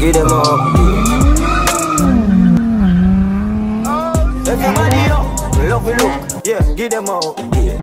Give them up. Everybody up, love you look, yeah, give them up, yeah.